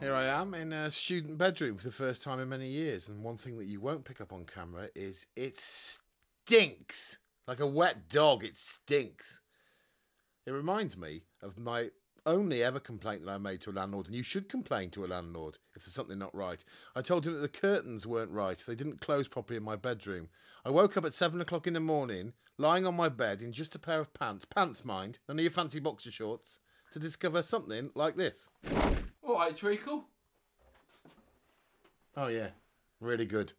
Here I am in a student bedroom for the first time in many years, and one thing that you won't pick up on camera is it stinks. Like a wet dog, it stinks. It reminds me of my only ever complaint that I made to a landlord, and you should complain to a landlord if there's something not right. I told him that the curtains weren't right, they didn't close properly in my bedroom. I woke up at seven o'clock in the morning, lying on my bed in just a pair of pants, pants mind, none of your fancy boxer shorts, to discover something like this. All right, Treacle. Oh, yeah, really good.